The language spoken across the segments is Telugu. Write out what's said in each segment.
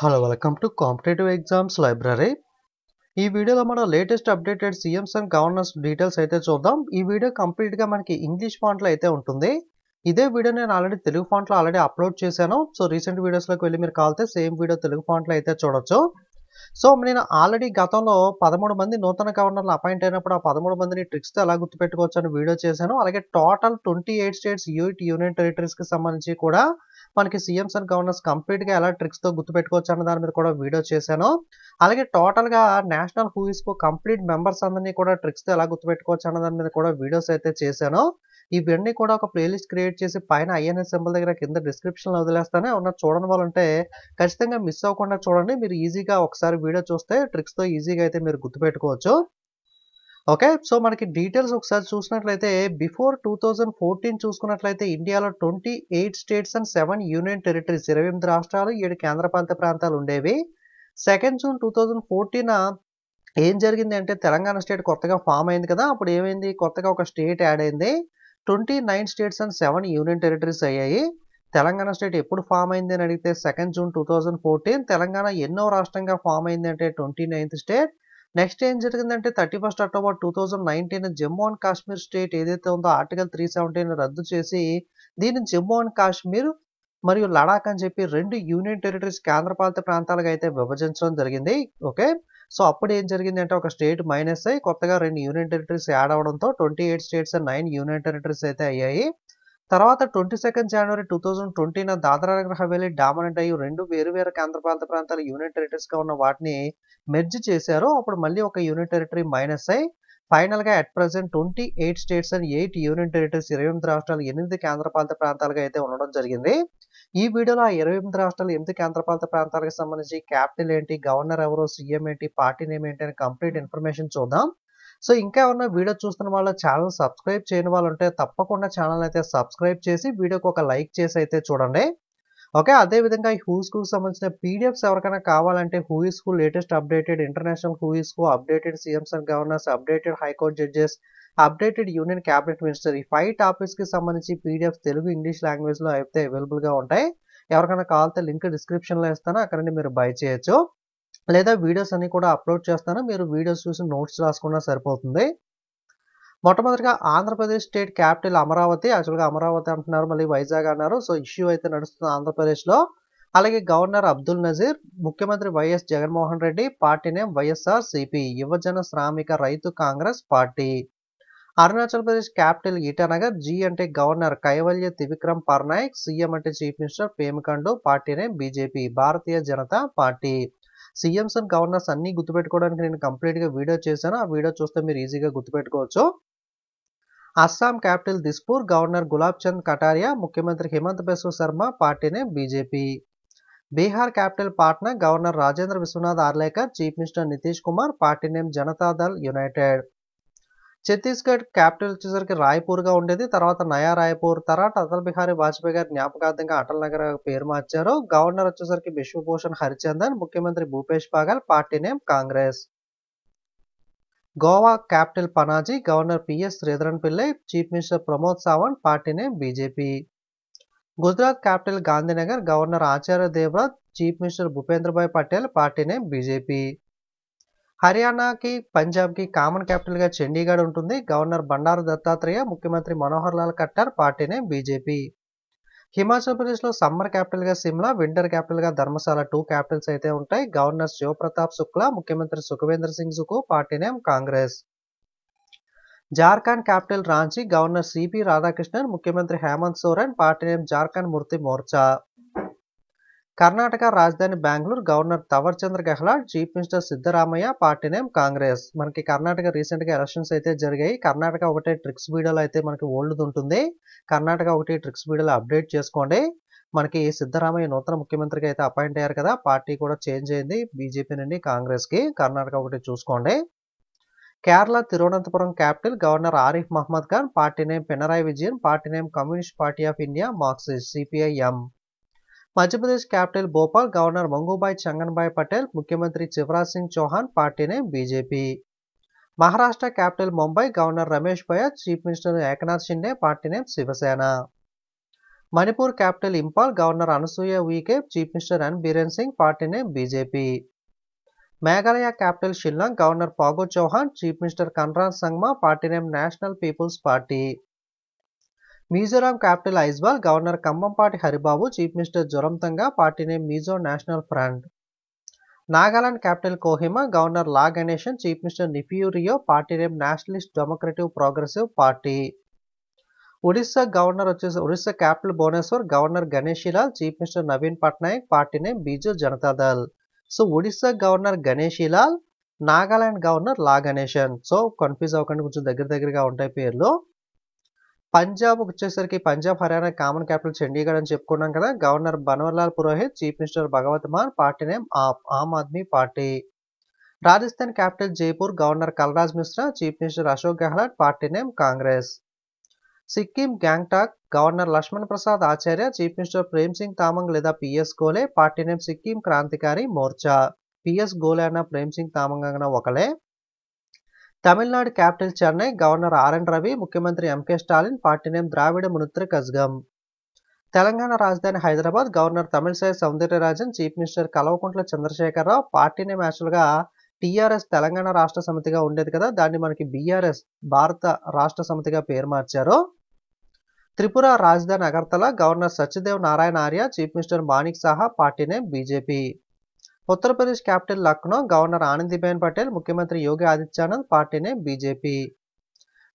Hello welcome to competitive exams library ఈ వీడియోలో మనం latest updated CMs and governors details అయితే చూద్దాం. ఈ వీడియో కంప్లీట్గా మనకి ఇంగ్లీష్ ఫాంట్లో అయితే ఉంటుంది. ఇదే వీడియో నేను ఆల్రెడీ తెలుగు ఫాంట్లో ఆల్రెడీ అప్లోడ్ చేశాను. సో రీసెంట్ వీడియోస్లోకి వెళ్ళి మీరు కాల్తే సేమ్ వీడియో తెలుగు ఫాంట్లో అయితే చూడొచ్చు. సో నేను ఆల్రెడీ గతంలో పదమూడు మంది నూతన గవర్నర్లు అపాయింట్ అయినప్పుడు ఆ పదమూడు మందిని ట్రిక్స్తో ఎలా గుర్తుపెట్టుకోవచ్చు అని వీడియో చేశాను. అలాగే total twenty eight states unit union టెరిటరీస్కి సంబంధించి కూడా మనకి సీఎంస్ అండ్ గవర్నర్స్ కంప్లీట్గా ఎలా ట్రిక్స్తో గుర్తుపెట్టుకోవచ్చు అన్న దాని మీద కూడా వీడియో చేశాను. అలాగే టోటల్గా నేషనల్ హూయిస్కు కంప్లీట్ మెంబర్స్ అందరినీ కూడా ట్రిక్స్తో ఎలా గుర్తుపెట్టుకోవచ్చు అన్న దాని మీద కూడా వీడియోస్ అయితే చేశాను. ఇవన్నీ కూడా ఒక ప్లేలిస్ట్ క్రియేట్ చేసి పైన ఐఎన్ఎస్ సింబల్ దగ్గర కింద డిస్క్రిప్షన్లో వదిలేస్తానే. ఉన్న చూడని వాళ్ళంటే ఖచ్చితంగా మిస్ అవ్వకుండా చూడండి. మీరు ఈజీగా ఒకసారి వీడియో చూస్తే ట్రిక్స్తో ఈజీగా అయితే మీరు గుర్తుపెట్టుకోవచ్చు. ఓకే సో మనకి డీటెయిల్స్ ఒకసారి చూసినట్లయితే బిఫోర్ టూ థౌజండ్ ఫోర్టీన్ చూసుకున్నట్లయితే ఇండియాలో twenty eight states and seven union territories ఇరవై ఎనిమిది రాష్ట్రాలు ఏడు కేంద్రపాలిత ప్రాంతాలు ఉండేవి. Second June two thousand fourteen ఏం జరిగింది అంటే తెలంగాణ స్టేట్ కొత్తగా ఫామ్ అయింది కదా అప్పుడు ఏమైంది? కొత్తగా ఒక స్టేట్ యాడ్ అయింది. Twenty nine states and seven union territories అయ్యాయి. తెలంగాణ స్టేట్ ఎప్పుడు ఫామ్ అయింది అని అడిగితే second June two thousand fourteen Telangana ఎన్నో రాష్ట్రంగా ఫామ్ అయింది అంటే ట్వంటీ నైన్త్ స్టేట్. నెక్స్ట్ ఏం జరిగిందంటే thirty first October two thousand nineteen Jammu and Kashmir state ఏదైతే ఉందో ఆర్టికల్ త్రీ సెవెంటీన్ రద్దు చేసి దీన్ని జమ్మూ అండ్ కాశ్మీర్ మరియు లడాక్ అని చెప్పి రెండు యూనియన్ టెరిటరీస్ కేంద్రపాలిత ప్రాంతాలుగా అయితే విభజించడం జరిగింది. ఓకే? సో అప్పుడు ఏం జరిగింది అంటే ఒక స్టేట్ మైనస్ అయ్యి కొత్తగా రెండు యూనియన్ టెరిటరీస్ యాడ్ అవడంతో twenty eight states and nine union territories అయితే అయ్యాయి. తర్వాత twenty second January two thousand twenty Dadra Nagar Haveli dominant అయ్యి రెండు వేరు వేరు కేంద్రపాలిత ప్రాంతాలు యూనియన్ టెరిటరీస్గా ఉన్న వాటిని మెర్జ్ చేశారు. అప్పుడు మళ్ళీ ఒక యూనియన్ టెరిటరీ మైనస్ అయ్యి ఫైనల్గా at present twenty eight states and eight union territories ఇరవై ఎనిమిది రాష్ట్రాలు ఎనిమిది కేంద్రపాలిత ప్రాంతాలుగా అయితే ఉండడం జరిగింది. ఈ వీడియోలో ఆ ఇరవై ఎనిమిది రాష్ట్రాలు ఎనిమిది కేంద్రపాలిత ప్రాంతాలకు సంబంధించి క్యాపిటల్ ఏంటి గవర్నర్ ఎవరు సీఎం ఏంటి పార్టీ నేమ్ ఏంటి అని కంప్లీట్ ఇన్ఫర్మేషన్ చూద్దాం. సో ఇంకా ఏమన్నా వీడియో చూస్తున్న వాళ్ళ ఛానల్ సబ్స్క్రైబ్ చేయని వాళ్ళు ఉంటే తప్పకుండా ఛానల్ అయితే సబ్స్క్రైబ్ చేసి వీడియోకి ఒక లైక్ చేసి అయితే చూడండి. ఓకే అదే విధంగా ఈ హూస్కు సంబంధించిన పీడిఎఫ్స్ ఎవరికైనా కావాలంటే హూయిస్కు latest updated international హూయిస్కు updated CMs and governors updated high court judges updated union cabinet minister ఈ ఫైవ్ టాపిక్స్కి సంబంధించి పీడిఎఫ్స్ తెలుగు ఇంగ్లీష్ లాంగ్వేజ్లో అయితే అవైలబుల్గా ఉంటాయి. ఎవరికైనా కావాలంటే లింక్ డిస్క్రిప్షన్లో ఇస్తాను. అక్కడ నుండి మీరు బై చేయొచ్చు. లేదా వీడియోస్ అన్ని కూడా అప్లోడ్ చేస్తాను. మీరు వీడియోస్ చూసి నోట్స్ రాసుకున్నా సరిపోతుంది. మొట్టమొదటిగా ఆంధ్రప్రదేశ్ స్టేట్ క్యాపిటల్ అమరావతి యాక్చువల్గా అమరావతి అంటున్నారు మళ్ళీ వైజాగ్ అన్నారు. సో ఇష్యూ అయితే నడుస్తుంది ఆంధ్రప్రదేశ్లో. అలాగే గవర్నర్ అబ్దుల్ నజీర్ ముఖ్యమంత్రి YS Jaganmohan Reddy party name YSR CP Yuvajana Sramika Rythu Congress party. Arunachal Pradesh capital Itanagar G అంటే గవర్నర్ కైవల్య త్రివిక్రమ్ పర్నాయక్ సీఎం అంటే chief minister Pema Khandu party name BJP Bharatiya Janata party. CMs and governors అన్ని గుర్తుపెట్టుకోవడానికి నేను కంప్లీట్గా వీడియో చేశాను. ఆ వీడియో చూస్తే మీరు ఈజీగా గుర్తుపెట్టుకోవచ్చు. అస్సాం క్యాపిటల్ దిస్పూర్ గవర్నర్ గులాబ్ చంద్ కటారియా ముఖ్యమంత్రి హిమంత్ బిశ్వ శర్మ పార్టీనే BJP. Bihar capital Patna governor Rajendra Vishwanath Arlekar chief minister Nitish Kumar party name Janata Dal united. Chhattisgarh capital వచ్చేసరికి రాయ్పూర్గా ఉండేది తర్వాత నయా రాయ్పూర్ తర్వాత అటల్ బిహారీ వాజ్పేయి గారి జ్ఞాపకార్థంగా అటల్ నగర్ పేరు మార్చారు గవర్నర్ వచ్చేసరికి విశ్వభూషణ్ హరిచందన్ ముఖ్యమంత్రి Bhupesh Baghel party name Congress Goa capital Panaji governor PS Sreedharan Pillai chief minister Pramod Sawant party name BJP Gujarat capital Gandhinagar governor Acharya Devvrat chief minister Bhupendrabhai Patel party name BJP హర్యానాకి పంజాబ్కి కామన్ క్యాపిటల్గా చండీగఢ్ ఉంటుంది. గవర్నర్ బండారు దత్తాత్రేయ ముఖ్యమంత్రి Manohar Lal Khattar party name BJP. Himachal ప్రదేశ్లో సమ్మర్ క్యాపిటల్గా సిమ్లా వింటర్ క్యాపిటల్గా ధర్మశాల టూ క్యాపిటల్స్ అయితే ఉంటాయి. గవర్నర్ శివప్రతాప్ శుక్లా ముఖ్యమంత్రి Sukhvinder Singh Sukhu party name Congress. Jharkhand capital Ranchi governor CP Radhakrishnan ముఖ్యమంత్రి హేమంత్ సోరెన్ పార్టీ నేమ్ జార్ఖండ్ మూర్తి మోర్చా. కర్ణాటక రాజధాని Bengaluru governor Thawar Chand Gehlot chief minister Siddaramaiah party name Congress. మనకి కర్ణాటక రీసెంట్గా ఎలక్షన్స్ అయితే జరిగాయి. కర్ణాటక ఒకటే ట్రిక్స్ వీడియోలో అయితే మనకి ఓల్డ్ ఉంటుంది. కర్ణాటక ఒకటి ట్రిక్స్ వీడియోలో అప్డేట్ చేసుకోండి. మనకి సిద్ధరామయ్య నూతన ముఖ్యమంత్రికి అయితే అపాయింట్ అయ్యారు కదా. పార్టీ కూడా చేంజ్ అయింది బీజేపీ నుండి కాంగ్రెస్కి. కర్ణాటక ఒకటి చూసుకోండి. Kerala Thiruvananthapuram capital governor Arif Mohammad Khan party name Pinarayi Vijayan party name communist party of India marxist CPIM Madhya Pradesh capital Bhopal governor Mangubhai Chhaganbhai Patel ముఖ్యమంత్రి Shivraj Singh Chouhan party name BJP. Maharashtra capital Mumbai governor Ramesh భయ chief minister Eknath Shinde party name Shiv Sena. Manipur capital Imphal governor Anusuiya Uikey chief minister N Biren Singh party name BJP. Meghalaya capital Shillong governor Phagu Chauhan chief minister Conrad Sangma party name national people's party. Mizoram capital Aizawl governor Kambhampati Haribabu chief minister Zoramthanga party name Mizo national front. Nagaland capital Kohima governor La Ganesan chief minister Neiphiu Rio party name nationalist democratic progressive party. Odisha governor వచ్చేసి Odisha capital Bhubaneswar governor Ganeshi Lal chief minister Naveen Patnaik party name Biju Janata Dal so Odisha governor Ganeshi Lal Nagaland governor La Ganesan so confuse అవ్వకుండా కొంచెం దగ్గర దగ్గరగా ఉంటాయి పేర్లు. పంజాబ్ వచ్చేసరికి పంజాబ్ హర్యానా కామన్ క్యాపిటల్ చండీగఢ్ అని చెప్పుకున్నాం కదా. Governor Banwarilal Purohit chief minister Bhagwant Mann party name AAP Aam Aadmi party. Rajasthan capital Jaipur governor Kalraj Mishra chief minister Ashok Gehlot party name Congress. Sikkim Gangtok governor Lakshman Prasad Acharya chief minister Prem Singh Tamang లేదా PS Golay party name Sikkim Krantikari Morcha. PS Golay అన్న ప్రేమ్ సింగ్ తామంగ్ అన్న ఒకలే. Tamil Nadu capital Chennai governor RN Ravi ముఖ్యమంత్రి MK Stalin party name Dravida Munnetra Kazhagam Telangana రాజధాని Hyderabad governor Tamilisai Soundararajan chief minister Kalvakuntla Chandrasekhar Rao party name యాక్చువల్గా టీఆర్ఎస్ తెలంగాణ రాష్ట్ర సమితిగా ఉండేది కదా దాన్ని మనకి బీఆర్ఎస్ భారత రాష్ట్ర సమితిగా పేరు మార్చారు. త్రిపుర రాజధాని Agartala governor Satyadev Narayan Arya chief minister Manik Saha party name BJP Uttar Pradesh capital Lucknow governor Anandiben Patel ముఖ్యమంత్రి Yogi Adityanand party name BJP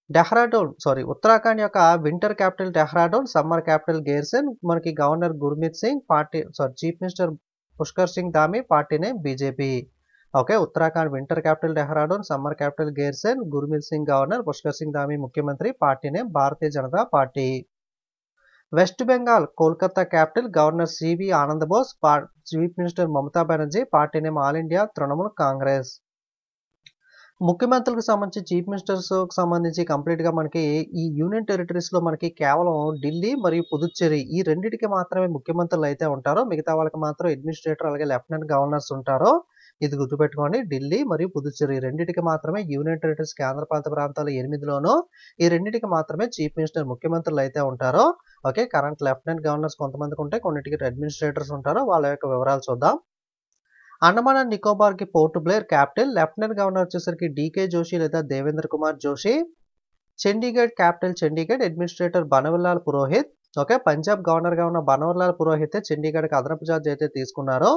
Dehradun sorry Uttarakhand యొక్క winter capital Dehradun summer capital Gairsain మనకి governor Gurmit Singh party sorry chief minister Pushkar Singh Dhami party name BJP okay Uttarakhand winter capital Dehradun summer capital Gairsain Gurmit Singh governor Pushkar Singh Dhami ముఖ్యమంత్రి party name Bharatiya Janata party West Bengal Kolkata capital governor CV Ananda Bose chief minister Mamata Banerjee party name All India Trinamool Congress. ముఖ్యమంత్రులకు సంబంధించి చీఫ్ మినిస్టర్స్కి సంబంధించి కంప్లీట్గా మనకి ఈ యూనియన్ టెరిటరీస్లో మనకి కేవలం ఢిల్లీ మరియు పుదుచ్చేరి ఈ రెండింటికి మాత్రమే ముఖ్యమంత్రులు అయితే ఉంటారో. మిగతా వాళ్ళకి మాత్రం అడ్మినిస్ట్రేటర్ అలాగే లెఫ్టినెంట్ గవర్నర్స్ ఉంటారో. ఇది గుర్తుపెట్టుకోండి. ఢిల్లీ మరియు పుదుచ్చేరి రెండింటికి మాత్రమే యూనియన్ టెరిటరీస్ కేంద్రపాలిత ప్రాంతాలు ఎనిమిదిలోనూ ఈ రెండింటికి మాత్రమే చీఫ్ మినిస్టర్ ముఖ్యమంత్రులు అయితే ఉంటారో. ఓకే కరెంట్ లెఫ్టినెంట్ గవర్నర్స్ కొంతమందికి ఉంటాయి కొన్నిటికి అడ్మినిస్ట్రేటర్స్ ఉంటారో. వాళ్ళ యొక్క వివరాలు చూద్దాం. Andaman and నికోబార్కి Port Blair capital lieutenant governor వచ్చేసరికి డీకే జోషి లేదా Devendra Kumar Joshi Chandigarh capital Chandigarh administrator Banwarilal Purohit okay Punjab గవర్నర్గా ఉన్న బనవల్లాల్ పురోహిత్ చండీగఢ్కి అదనపు జార్జ్ అయితే తీసుకున్నారు.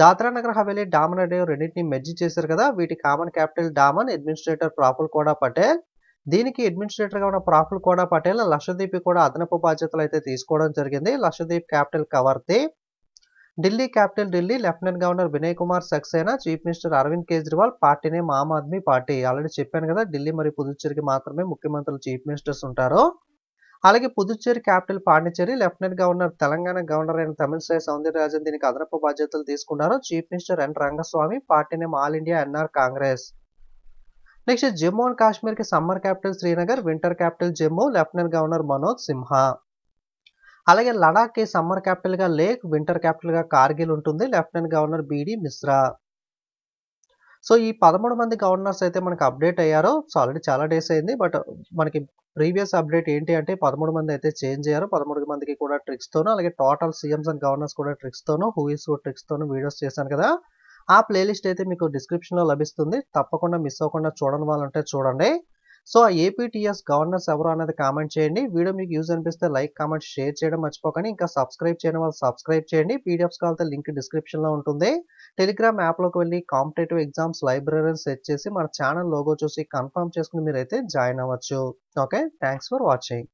దాద్రా నగర్ హవేలీ డామన్ అండ్ రెండింటిని మెర్జీ చేశారు కదా. వీటి common capital Daman administrator Praful Khoda Patel. దీనికి అడ్మినిస్ట్రేటర్గా ఉన్న ప్రాఫుల్ కోడా పటేల్ లక్షదీప్ కూడా అదనపు బాధ్యతలు అయితే తీసుకోవడం జరిగింది. Lakshadweep capital Kavaratti. Delhi capital Delhi lieutenant governor Vinai Kumar Saxena chief minister Arvind Kejriwal పార్టీనే ఆమ్ ఆద్మీ పార్టీ. ఆల్రెడీ చెప్పాను కదా ఢిల్లీ మరియు పుదుచ్చేరికి మాత్రమే ముఖ్యమంత్రులు చీఫ్ మినిస్టర్స్ ఉంటారు. అలాగే Puducherry capital Pondicherry lieutenant governor Telangana governor అయిన తమిళసై సౌందరరాజన్ దీనికి అదనపు బాధ్యతలు తీసుకున్నారు. Chief minister N. Rangaswamy party name all India NR Congress. Next Jammu and కాశ్మీర్కి summer capital Srinagar winter capital Jammu lieutenant governor Manoj Sinha అలాగే లడాక్కి సమ్మర్ క్యాపిటల్గా లేక్ వింటర్ క్యాపిటల్గా కార్గిల్ ఉంటుంది. Lieutenant governor BD Mishra. So ఈ పదమూడు మంది గవర్నర్స్ అయితే మనకి అప్డేట్ అయ్యారో సో ఆల్రెడీ చాలా డేస్ అయింది. బట్ మనకి ప్రీవియస్ అప్డేట్ ఏంటి అంటే పదమూడు మంది అయితే చేంజ్ అయ్యారు. పదమూడు మందికి కూడా ట్రిక్స్తోనూ అలాగే టోటల్ సీఎంస్ అండ్ గవర్నర్స్ కూడా ట్రిక్స్తోనూ who is who is tricks videos చేశాను కదా. ఆ ప్లేలిస్ట్ అయితే మీకు డిస్క్రిప్షన్లో లభిస్తుంది. తప్పకుండా మిస్ అవ్వకుండా చూడని వాళ్ళంటే చూడండి. సో ఆ ఏపీటీఎస్ గవర్నర్స్ ఎవరు అన్నది కామెంట్ చేయండి. వీడియో మీకు యూజ్ అనిపిస్తే లైక్ కామెంట్ షేర్ చేయడం మర్చిపోకండి. ఇంకా సబ్స్క్రైబ్ చేయడం వాళ్ళు సబ్స్క్రైబ్ చేయండి. పీడిఎఫ్స్ కావాలంటే లింక్ డిస్క్రిప్షన్లో ఉంటుంది. టెలిగ్రామ్ యాప్లోకి వెళ్ళి కాంపిటేటివ్ ఎగ్జామ్స్ లైబ్రరీని సెట్ చేసి మన ఛానల్ లోగో చూసి కన్ఫర్మ్ చేసుకుని మీరైతే జాయిన్ అవ్వచ్చు. ఓకే? Thanks for watching.